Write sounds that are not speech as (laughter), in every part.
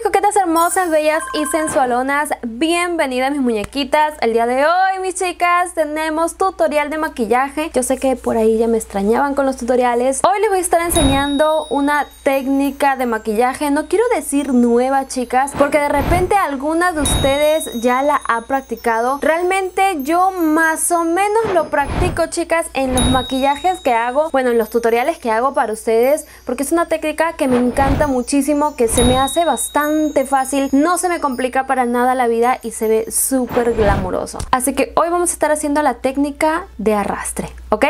mis coquetas hermosas, bellas y sensualonas, bienvenidas mis muñequitas. El día de hoy, mis chicas, tenemos tutorial de maquillaje. Yo sé que por ahí ya me extrañaban con los tutoriales. Hoy les voy a estar enseñando una técnica de maquillaje. No quiero decir nueva, chicas, porque de repente alguna de ustedes ya la ha practicado. Realmente yo más o menos lo practico, chicas, en los maquillajes que hago, bueno, en los tutoriales que hago para ustedes, porque es una técnica que me encanta muchísimo, que se me hace bastante fácil, no se me complica para nada la vida y se ve súper glamuroso. Así que hoy vamos a estar haciendo la técnica de arrastre, ¿ok?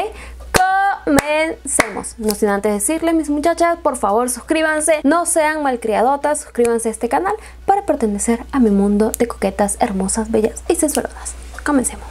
comencemos. No sin antes decirle, mis muchachas, por favor suscríbanse, no sean malcriadotas, suscríbanse a este canal para pertenecer a mi mundo de coquetas hermosas, bellas y sensualosas. Comencemos.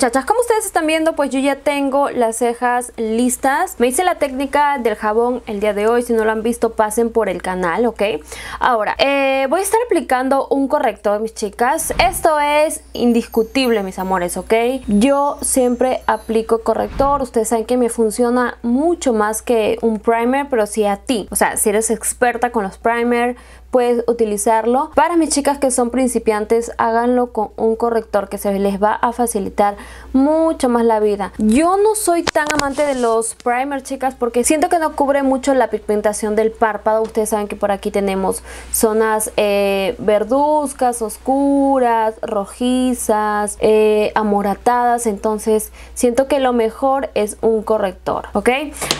Muchachas, como ustedes están viendo, pues yo ya tengo las cejas listas. Me hice la técnica del jabón el día de hoy. Si no lo han visto, pasen por el canal, ¿ok? Ahora, eh, voy a estar aplicando un corrector, mis chicas. Esto es indiscutible, mis amores, ¿ok? Yo siempre aplico corrector. Ustedes saben que me funciona mucho más que un primer, pero si a ti, o sea, si eres experta con los primer, puedes utilizarlo. Para mis chicas que son principiantes, háganlo con un corrector que se les va a facilitar mucho más la vida. Yo no soy tan amante de los primer, chicas, porque siento que no cubre mucho la pigmentación del párpado. Ustedes saben que por aquí tenemos zonas eh, verduzcas, oscuras, rojizas, eh, amoratadas. Entonces, siento que lo mejor es un corrector, ¿ok?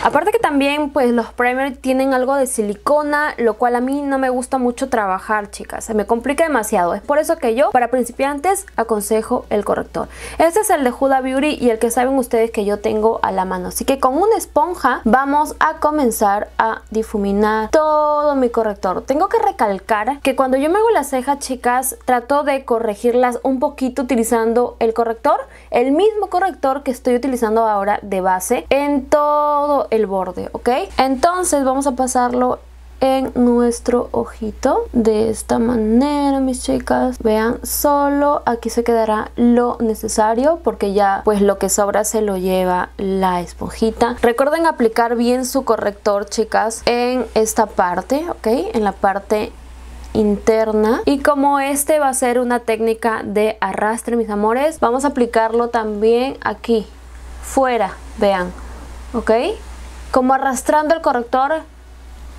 Aparte que también, pues, los primer tienen algo de silicona, lo cual a mí no me gusta mucho trabajar, chicas. Se me complica demasiado. Es por eso que yo, para principiantes, aconsejo el corrector. Este es el de Huda Beauty y el que saben ustedes que yo tengo a la mano. Así que con una esponja vamos a comenzar a difuminar todo mi corrector. Tengo que recalcar que cuando yo me hago las cejas, chicas, trato de corregirlas un poquito utilizando el corrector, el mismo corrector que estoy utilizando ahora de base en todo el borde, ¿ok? Entonces vamos a pasarlo en nuestro ojito. De esta manera mis chicas vean solo aquí se quedará lo necesario porque ya pues lo que sobra se lo lleva la esponjita. Recuerden aplicar bien su corrector chicas en esta parte ok en la parte interna. Y como este va a ser una técnica de arrastre mis amores vamos a aplicarlo también aquí fuera vean ok como arrastrando el corrector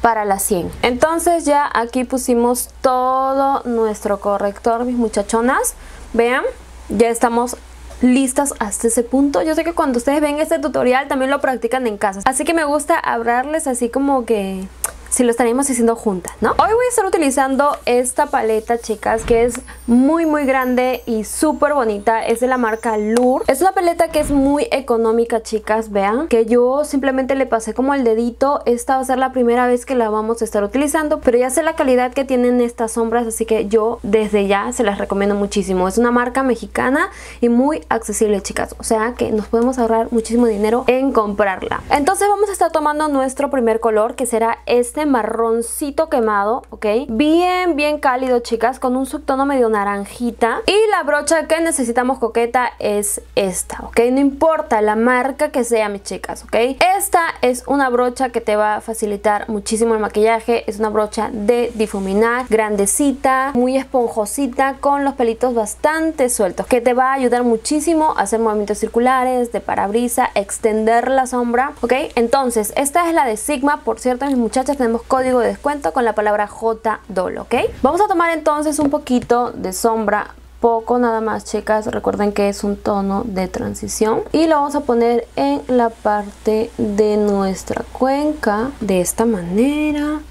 para la 100 entonces ya aquí pusimos todo nuestro corrector mis muchachonas. Vean ya estamos listas hasta ese punto. Yo sé que cuando ustedes ven este tutorial también lo practican en casa. Así que me gusta hablarles así como que si lo estaríamos haciendo juntas, ¿no? Hoy voy a estar utilizando esta paleta, chicas, que es muy muy grande y súper bonita. Es de la marca Lure. Es una paleta que es muy económica, chicas, vean. Que yo simplemente le pasé como el dedito. Esta va a ser la primera vez que la vamos a estar utilizando, pero ya sé la calidad que tienen estas sombras, así que yo desde ya se las recomiendo muchísimo. Es una marca mexicana y muy accesible, chicas. O sea que nos podemos ahorrar muchísimo dinero en comprarla. Entonces vamos a estar tomando nuestro primer color, que será este marroncito quemado, ¿ok? Bien, bien cálido, chicas, con un subtono medio naranjita. Y la brocha que necesitamos coqueta es esta, ¿ok? No importa la marca que sea, mis chicas, ¿ok? Esta es una brocha que te va a facilitar muchísimo el maquillaje. Es una brocha de difuminar, grandecita, muy esponjosita, con los pelitos bastante sueltos, que te va a ayudar muchísimo a hacer movimientos circulares, de parabrisa, extender la sombra, ¿ok? Entonces, esta es la de Sigma, por cierto, mis muchachas, tenemos código de descuento con la palabra JDOL, ¿ok? Vamos a tomar entonces un poquito de sombra poco nada más chicas recuerden que es un tono de transición y lo vamos a poner en la parte de nuestra cuenca de esta manera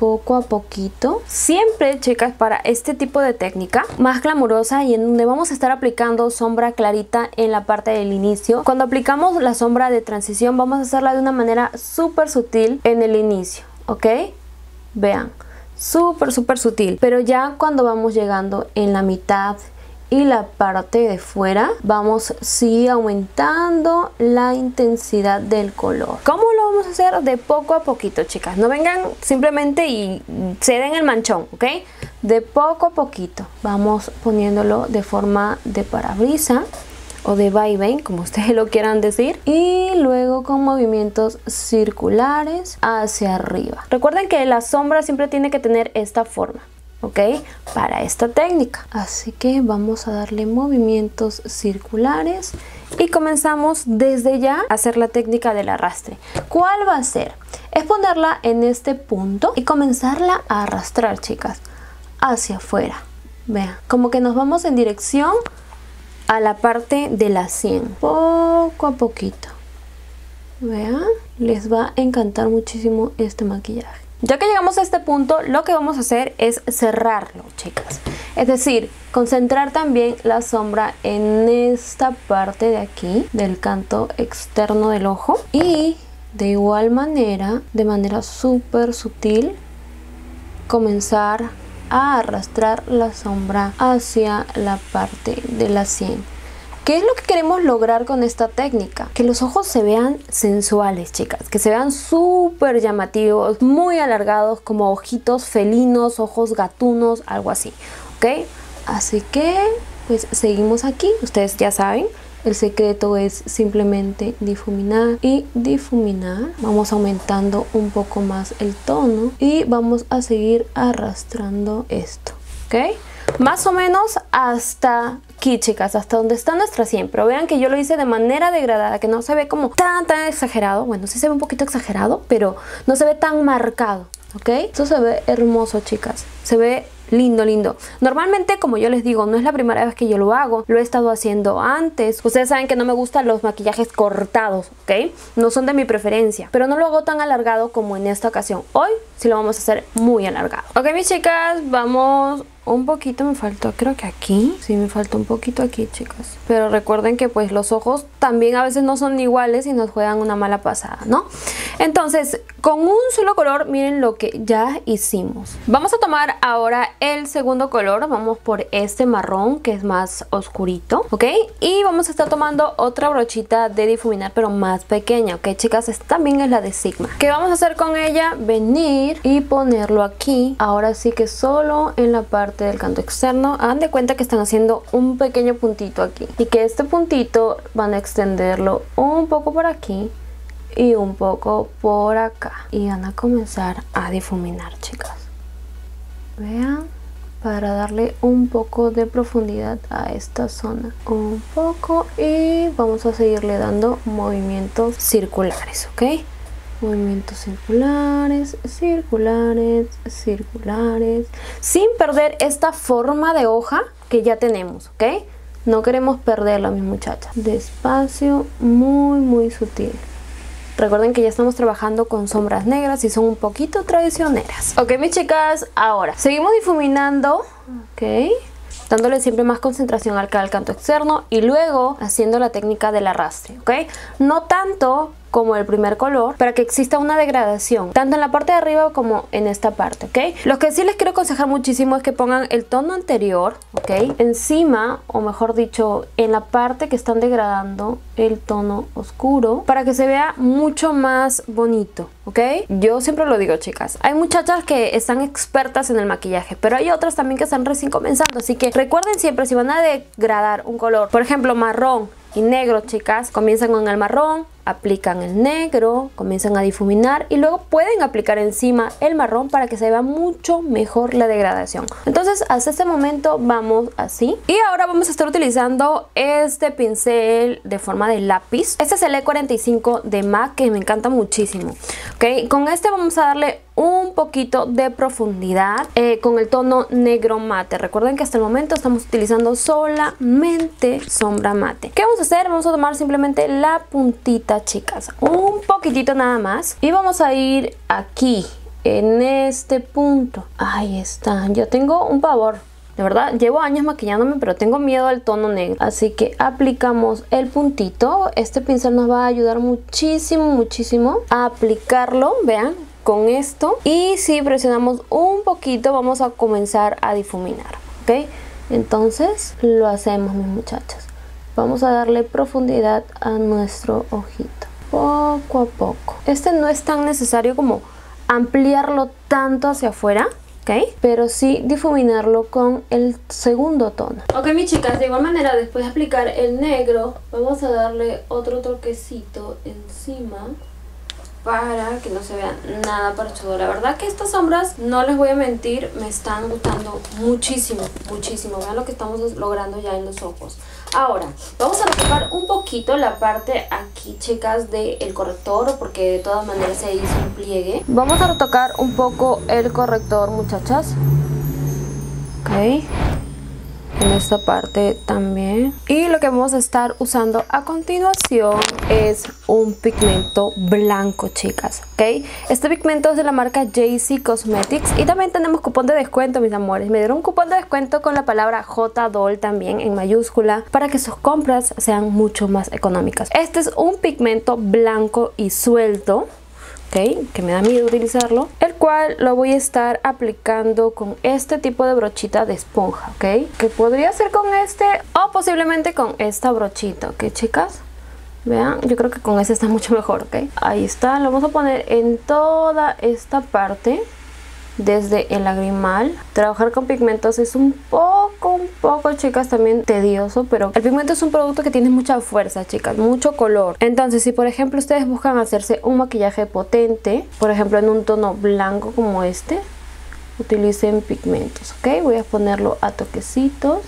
poco a poquito. Siempre, chicas, para este tipo de técnica más glamurosa y en donde vamos a estar aplicando sombra clarita en la parte del inicio. Cuando aplicamos la sombra de transición vamos a hacerla de una manera súper sutil en el inicio, ¿ok? Vean, súper, súper sutil. Pero ya cuando vamos llegando en la mitad y la parte de fuera vamos sí aumentando la intensidad del color ¿cómo lo vamos a hacer? de poco a poquito chicas no vengan simplemente y se den el manchón ¿ok? de poco a poquito vamos poniéndolo de forma de parabrisa o de vaivén, como (laughs) ustedes lo quieran decir, y luego con movimientos circulares hacia arriba. Recuerden que la sombra siempre tiene que tener esta forma. ¿Ok? Para esta técnica. Así que vamos a darle movimientos circulares y comenzamos desde ya a hacer la técnica del arrastre. ¿Cuál va a ser? Es ponerla en este punto y comenzarla a arrastrar, chicas, hacia afuera. Vean, como que nos vamos en dirección a la parte de la 100 poco a poquito vean les va a encantar muchísimo este maquillaje ya que llegamos a este punto lo que vamos a hacer es cerrarlo chicas es decir concentrar también la sombra en esta parte de aquí del canto externo del ojo y de igual manera de manera súper sutil comenzar a arrastrar la sombra hacia la parte de la sien. ¿Qué es lo que queremos lograr con esta técnica? Que los ojos se vean sensuales, chicas. Que se vean súper llamativos, muy alargados, como ojitos felinos, ojos gatunos, algo así. ¿Ok? Así que, pues seguimos aquí. Ustedes ya saben, el secreto es simplemente difuminar y difuminar. Vamos aumentando un poco más el tono y vamos a seguir arrastrando esto. ¿Ok? Más o menos hasta aquí, chicas, hasta donde está nuestra siempre. vean que yo lo hice de manera degradada, que no se ve como tan, tan exagerado. Bueno, sí se ve un poquito exagerado, pero no se ve tan marcado. ¿Ok? Esto se ve hermoso, chicas. Se ve lindo, lindo. Normalmente, como yo les digo, no es la primera vez que yo lo hago, lo he estado haciendo antes. Ustedes saben que no me gustan los maquillajes cortados, ¿ok? No son de mi preferencia, pero no lo hago tan alargado como en esta ocasión. Hoy sí lo vamos a hacer muy alargado. Ok, mis chicas, vamos un poquito me faltó, creo que aquí. Sí, me faltó un poquito aquí, chicas. Pero recuerden que pues los ojos también a veces no son iguales y nos juegan una mala pasada, ¿no? Entonces, con un solo color, miren lo que ya hicimos. Vamos a tomar ahora el segundo color. Vamos por este marrón que es más oscurito, ¿ok? Y vamos a estar tomando otra brochita de difuminar, pero más pequeña, ¿ok, chicas? Esta también es la de Sigma. ¿Qué vamos a hacer con ella? Venir y ponerlo aquí. Ahora sí que solo en la parte del canto externo hagan de cuenta que están haciendo un pequeño puntito aquí y que este puntito van a extenderlo un poco por aquí y un poco por acá y van a comenzar a difuminar chicas vean para darle un poco de profundidad a esta zona un poco y vamos a seguirle dando movimientos circulares ok movimientos circulares, circulares, circulares, sin perder esta forma de hoja que ya tenemos, ¿ok? No queremos perderla, mis muchachas. Despacio, muy, muy sutil. Recuerden que ya estamos trabajando con sombras negras y son un poquito traicioneras. Ok, mis chicas, ahora seguimos difuminando, ok, dándole siempre más concentración al, al canto externo y luego haciendo la técnica del arrastre, ok. No tanto como el primer color para que exista una degradación tanto en la parte de arriba como en esta parte ok lo que sí les quiero aconsejar muchísimo es que pongan el tono anterior ok encima o mejor dicho en la parte que están degradando el tono oscuro para que se vea mucho más bonito ¿ok? Yo siempre lo digo, chicas. Hay muchachas que están expertas en el maquillaje, pero hay otras también que están recién comenzando. Así que recuerden siempre, si van a degradar un color, por ejemplo, marrón y negro, chicas, comienzan con el marrón, aplican el negro, comienzan a difuminar y luego pueden aplicar encima el marrón para que se vea mucho mejor la degradación. Entonces hasta este momento vamos así. Y ahora vamos a estar utilizando este pincel de forma de lápiz. Este es el E45 de MAC que me encanta muchísimo. ¿ok? Con este vamos a darle poquito de profundidad eh, con el tono negro mate. Recuerden que hasta el momento estamos utilizando solamente sombra mate. ¿Qué vamos a hacer? Vamos a tomar simplemente la puntita, chicas. Un poquitito nada más. Y vamos a ir aquí, en este punto. Ahí está. Yo tengo un pavor. De verdad, llevo años maquillándome, pero tengo miedo al tono negro. Así que aplicamos el puntito. Este pincel nos va a ayudar muchísimo, muchísimo a aplicarlo. Vean, con esto y si presionamos un poquito vamos a comenzar a difuminar ok Entonces lo hacemos mis muchachas. Vamos a darle profundidad a nuestro ojito. Poco a poco. Este no es tan necesario como ampliarlo tanto hacia afuera. ¿ok? Pero sí difuminarlo con el segundo tono. Ok, mis chicas, de igual manera, después de aplicar el negro, vamos a darle otro toquecito encima para que no se vea nada parchudo. La verdad que estas sombras, no les voy a mentir, me están gustando muchísimo, muchísimo. Vean lo que estamos logrando ya en los ojos. Ahora, vamos a retocar un poquito la parte aquí, chicas, del corrector, porque de todas maneras se hizo un pliegue. Vamos a retocar un poco el corrector, muchachas. Ok en esta parte también. Y lo que vamos a estar usando a continuación es un pigmento blanco chicas este pigmento es de la marca JC Cosmetics y también tenemos cupón de descuento mis amores. Me dieron un cupón de descuento con la palabra JDOL también en mayúscula para que sus compras sean mucho más económicas. Este es un pigmento blanco y suelto que me da miedo utilizarlo, el cual lo voy a estar aplicando con este tipo de brochita de esponja, ¿ok? Que podría ser con este o posiblemente con esta brochita, ¿ok chicas? Vean, yo creo que con este está mucho mejor, ¿ok? Ahí está, lo vamos a poner en toda esta parte desde el lagrimal. Trabajar con pigmentos es un poco, un poco, chicas, también tedioso, pero el pigmento es un producto que tiene mucha fuerza, chicas, mucho color. Entonces, si por ejemplo ustedes buscan hacerse un maquillaje potente, por ejemplo en un tono blanco como este, utilicen pigmentos, ¿ok? Voy a ponerlo a toquecitos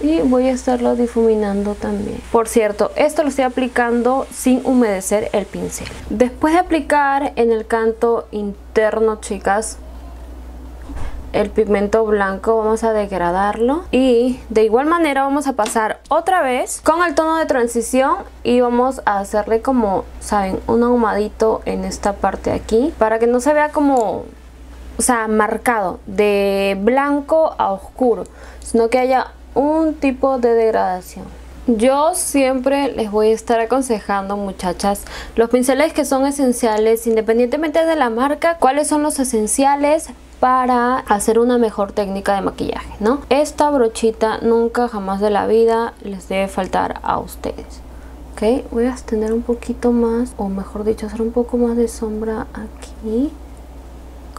y voy a estarlo difuminando también por cierto esto lo estoy aplicando sin humedecer el pincel después de aplicar en el canto interno chicas el pigmento blanco vamos a degradarlo y de igual manera vamos a pasar otra vez con el tono de transición y vamos a hacerle como saben un ahumadito en esta parte aquí para que no se vea como o sea marcado de blanco a oscuro sino que haya un tipo de degradación. Yo siempre les voy a estar aconsejando muchachas los pinceles que son esenciales independientemente de la marca cuáles son los esenciales para hacer una mejor técnica de maquillaje, ¿no? Esta brochita nunca jamás de la vida les debe faltar a ustedes. Ok, voy a extender un poquito más, o mejor dicho, hacer un poco más de sombra aquí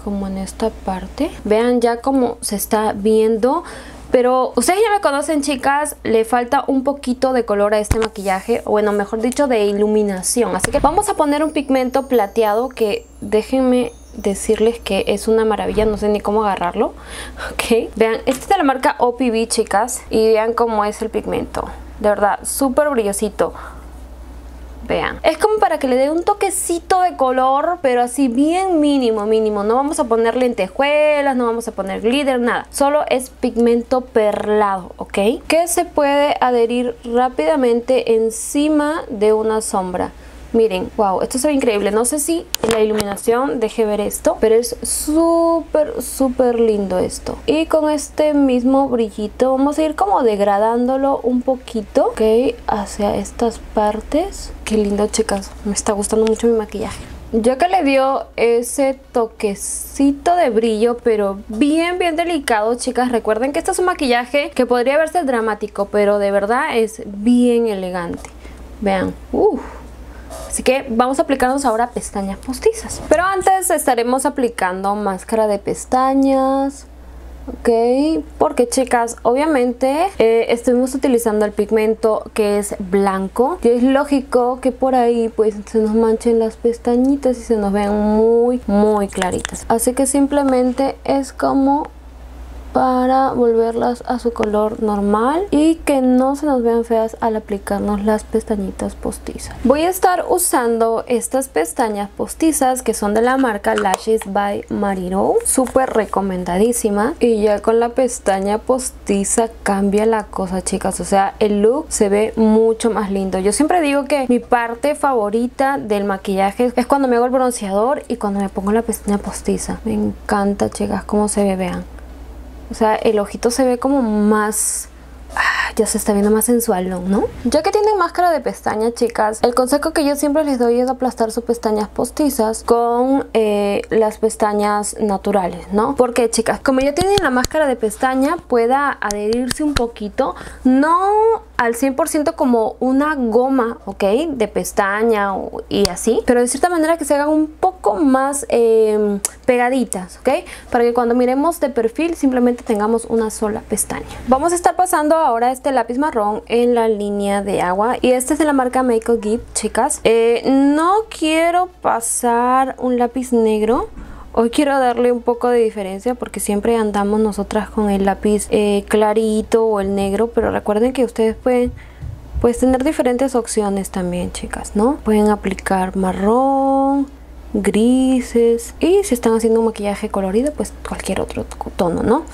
como en esta parte vean ya cómo se está viendo pero ustedes ya me conocen chicas, le falta un poquito de color a este maquillaje, o bueno, mejor dicho de iluminación. Así que vamos a poner un pigmento plateado que déjenme decirles que es una maravilla, no sé ni cómo agarrarlo. (laughs) Ok, vean, este es de la marca OPB, chicas, y vean cómo es el pigmento. De verdad, súper brillosito. Vean, es como para que le dé un toquecito de color, pero así bien mínimo, mínimo. No vamos a poner lentejuelas, no vamos a poner glitter, nada. Solo es pigmento perlado, ¿ok? Que se puede adherir rápidamente encima de una sombra. Miren, wow, esto se ve increíble. No sé si la iluminación deje ver esto, pero es súper, súper lindo esto. Y con este mismo brillito vamos a ir como degradándolo un poquito, ok, hacia estas partes. Qué lindo, chicas. Me está gustando mucho mi maquillaje. Ya que le dio ese toquecito de brillo, pero bien, bien delicado, chicas. Recuerden que este es un maquillaje que podría verse dramático, pero de verdad es bien elegante. Vean, uff. Así que vamos a aplicarnos ahora pestañas postizas. Pero antes estaremos aplicando máscara de pestañas. Ok, porque chicas, obviamente eh, estuvimos utilizando el pigmento que es blanco y es lógico que por ahí pues se nos manchen las pestañitas y se nos vean muy muy claritas. Así que simplemente es como para volverlas a su color normal y que no se nos vean feas al aplicarnos las pestañitas postizas. Voy a estar usando estas pestañas postizas que son de la marca Lashes by Mariro, súper recomendadísima y ya con la pestaña postiza cambia la cosa chicas, o sea el look se ve mucho más lindo. Yo siempre digo que mi parte favorita del maquillaje es cuando me hago el bronceador y cuando me pongo la pestaña postiza. Me encanta chicas cómo se ve, vean. O sea, el ojito se ve como más... Ah, ya se está viendo más sensual, ¿no? Ya que tienen máscara de pestaña, chicas, el consejo que yo siempre les doy es aplastar sus pestañas postizas con eh, las pestañas naturales, ¿no? Porque, chicas, como ya tienen la máscara de pestaña, pueda adherirse un poquito, no al 100% como una goma, ¿ok? De pestaña y así, pero de cierta manera que se hagan un poco más em, pegaditas, ¿ok? Para que cuando miremos de perfil simplemente tengamos una sola pestaña. Vamos a estar pasando ahora este lápiz marrón en la línea de agua y este es de la marca Make Gift, chicas. Eh, no quiero pasar un lápiz negro Hoy quiero darle un poco de diferencia porque siempre andamos nosotras con el lápiz eh, clarito o el negro, pero recuerden que ustedes pueden pues, tener diferentes opciones también, chicas, ¿no? Pueden aplicar marrón, grises y si están haciendo un maquillaje colorido pues cualquier otro tono no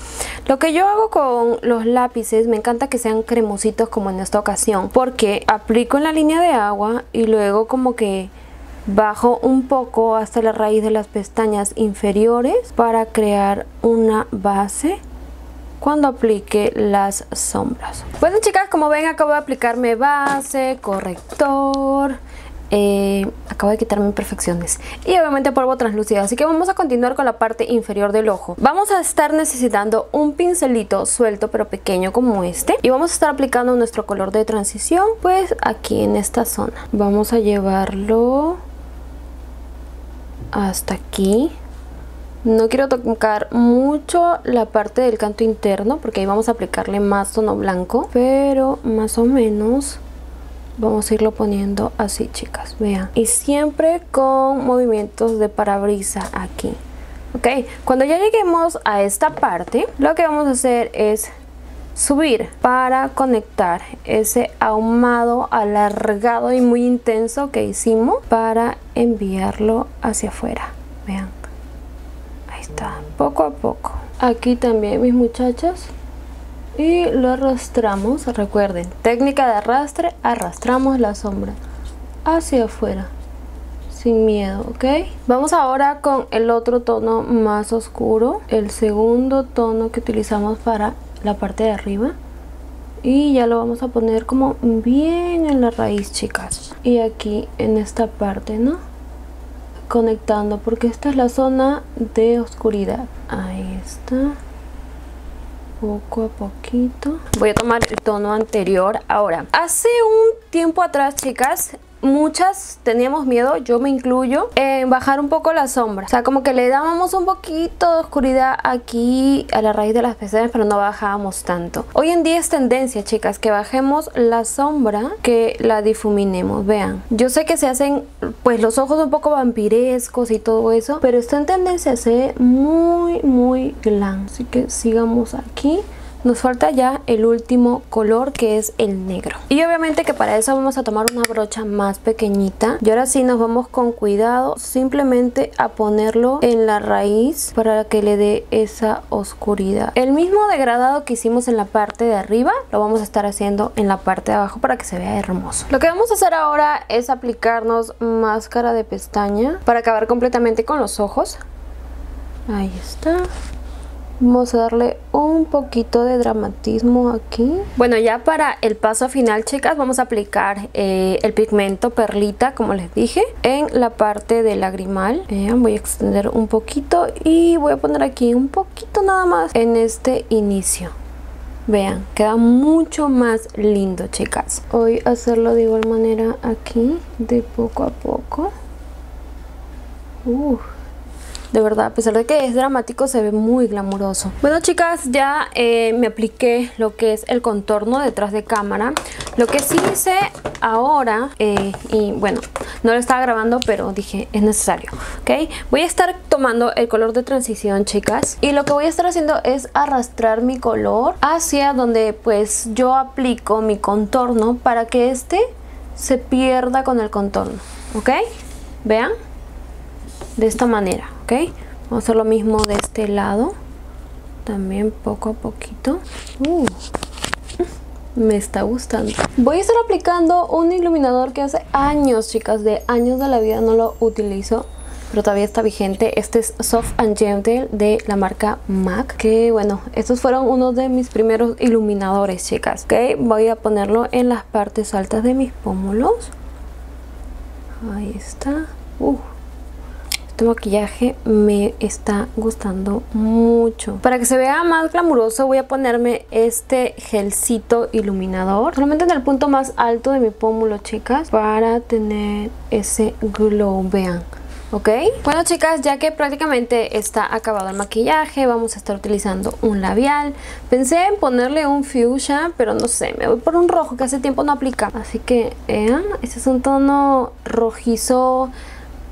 lo que yo hago con los lápices me encanta que sean cremositos como en esta ocasión porque aplico en la línea de agua y luego como que Bajo un poco hasta la raíz de las pestañas inferiores para crear una base cuando aplique las sombras. Bueno chicas, como ven acabo de aplicarme base, corrector, eh, acabo de quitarme imperfecciones y obviamente polvo translúcido así que vamos a continuar con la parte inferior del ojo vamos a estar necesitando un pincelito suelto pero pequeño como este y vamos a estar aplicando nuestro color de transición pues aquí en esta zona vamos a llevarlo hasta aquí. No quiero tocar mucho la parte del canto interno porque ahí vamos a aplicarle más tono blanco pero más o menos vamos a irlo poniendo así chicas vean. Y siempre con movimientos de parabrisa aquí ok cuando ya lleguemos a esta parte lo que vamos a hacer es subir para conectar ese ahumado alargado y muy intenso que hicimos para enviarlo hacia afuera. Vean ahí está poco a poco. Aquí también mis muchachos. Y lo arrastramos recuerden técnica de arrastre arrastramos la sombra hacia afuera sin miedo, ¿ok? Vamos ahora con el otro tono más oscuro, el segundo tono que utilizamos para la parte de arriba. Y ya lo vamos a poner como bien en la raíz chicas. Y aquí en esta parte no conectando porque esta es la zona de oscuridad. Ahí está. Poco a poquito. Voy a tomar el tono anterior ahora. Hace un tiempo atrás chicas muchas teníamos miedo, yo me incluyo, en bajar un poco la sombra. O sea, como que le dábamos un poquito de oscuridad aquí a la raíz de las pestañas, pero no bajábamos tanto. Hoy en día es tendencia, chicas, que bajemos la sombra, que la difuminemos. Vean, yo sé que se hacen pues los ojos un poco vampirescos y todo eso, pero está en tendencia a ser muy, muy glam. Así que sigamos aquí. Nos falta ya el último color que es el negro. Y obviamente que para eso vamos a tomar una brocha más pequeñita. Y ahora sí nos vamos con cuidado simplemente a ponerlo en la raíz para que le dé esa oscuridad. El mismo degradado que hicimos en la parte de arriba lo vamos a estar haciendo en la parte de abajo para que se vea hermoso. Lo que vamos a hacer ahora es aplicarnos máscara de pestaña para acabar completamente con los ojos. Ahí está. Vamos a darle un poquito de dramatismo aquí. Bueno, ya para el paso final, chicas, vamos a aplicar eh, el pigmento perlita, como les dije, en la parte del lagrimal. voy a extender un poquito y voy a poner aquí un poquito nada más en este inicio. Vean, queda mucho más lindo, chicas. Voy a hacerlo de igual manera aquí, de poco a poco. Uf de verdad, a pesar de que es dramático, se ve muy glamuroso. Bueno, chicas, ya eh, me apliqué lo que es el contorno detrás de cámara. Lo que sí hice ahora, eh, y bueno, no lo estaba grabando, pero dije, es necesario, ¿ok? Voy a estar tomando el color de transición, chicas, y lo que voy a estar haciendo es arrastrar mi color hacia donde, pues, yo aplico mi contorno para que este se pierda con el contorno, ¿ok? Vean, de esta manera, Vamos a hacer lo mismo de este lado. También poco a poquito. Uh, me está gustando. Voy a estar aplicando un iluminador que hace años, chicas, de años de la vida no lo utilizo. pero todavía está vigente. Este es Soft and Gentle de la marca MAC. Que bueno, estos fueron uno de mis primeros iluminadores, chicas. Ok, voy a ponerlo en las partes altas de mis pómulos. Ahí está. Uh, este maquillaje me está gustando mucho. Para que se vea más glamuroso voy a ponerme este gelcito iluminador. Solamente en el punto más alto de mi pómulo, chicas. Para tener ese glow, vean. ¿ok? Bueno chicas, ya que prácticamente está acabado el maquillaje, vamos a estar utilizando un labial. Pensé en ponerle un fuchsia, pero no sé, me voy por un rojo que hace tiempo no aplica. Así que, vean, este es un tono rojizo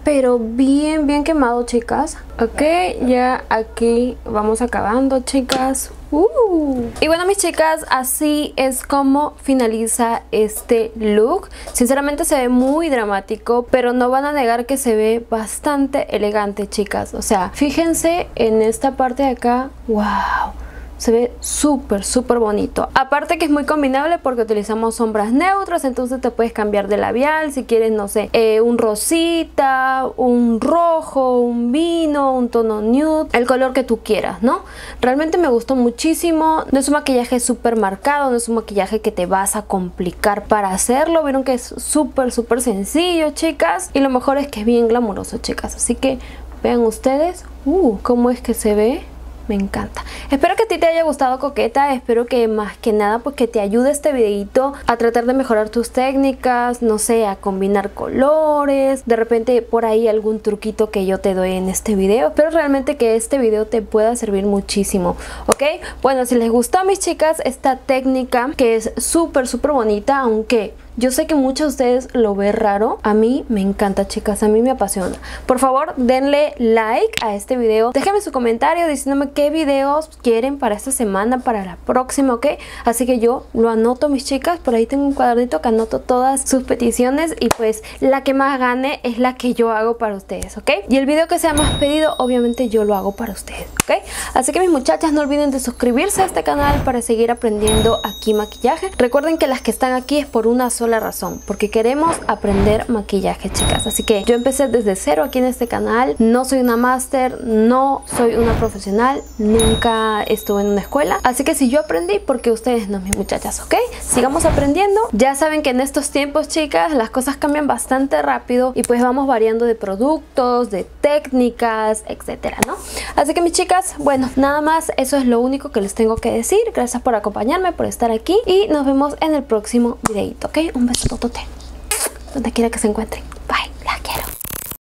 pero bien bien quemado chicas. Ok ya aquí vamos acabando chicas. Uh. y bueno mis chicas así es como finaliza este look. Sinceramente se ve muy dramático pero no van a negar que se ve bastante elegante chicas. O sea fíjense en esta parte de acá. Wow se ve súper súper bonito. Aparte que es muy combinable porque utilizamos sombras neutras entonces te puedes cambiar de labial si quieres no sé eh, un rosita un rojo un vino un tono nude el color que tú quieras no realmente me gustó muchísimo. No es un maquillaje súper marcado no es un maquillaje que te vas a complicar para hacerlo. Vieron que es súper súper sencillo chicas y lo mejor es que es bien glamuroso chicas. Así que vean ustedes uh, cómo es que se ve me encanta. Espero que a ti te haya gustado Coqueta, espero que más que nada pues que te ayude este videito a tratar de mejorar tus técnicas, no sé, a combinar colores, de repente por ahí algún truquito que yo te doy en este video. Espero realmente que este video te pueda servir muchísimo, ¿ok? Bueno, si les gustó mis chicas esta técnica que es súper súper bonita, aunque yo sé que muchos de ustedes lo ven raro. A mí me encanta, chicas. A mí me apasiona. Por favor, denle like a este video. Déjenme su comentario diciéndome qué videos quieren para esta semana, para la próxima, ¿ok? Así que yo lo anoto, mis chicas. Por ahí tengo un cuadernito que anoto todas sus peticiones y pues la que más gane es la que yo hago para ustedes, ¿ok? Y el video que sea más pedido, obviamente yo lo hago para ustedes, ¿ok? Así que mis muchachas, no olviden de suscribirse a este canal para seguir aprendiendo aquí maquillaje. Recuerden que las que están aquí es por una sola la razón, porque queremos aprender maquillaje, chicas. Así que yo empecé desde cero aquí en este canal. No soy una máster, no soy una profesional, nunca estuve en una escuela. Así que si yo aprendí, porque ustedes no, mis muchachas, ¿ok? Sigamos aprendiendo. Ya saben que en estos tiempos, chicas, las cosas cambian bastante rápido y pues vamos variando de productos, de técnicas, etcétera, ¿no? Así que mis chicas, bueno, nada más, eso es lo único que les tengo que decir. Gracias por acompañarme, por estar aquí y nos vemos en el próximo videito, ¿ok? Un besototote. Donde quiera que se encuentren. Bye. La quiero.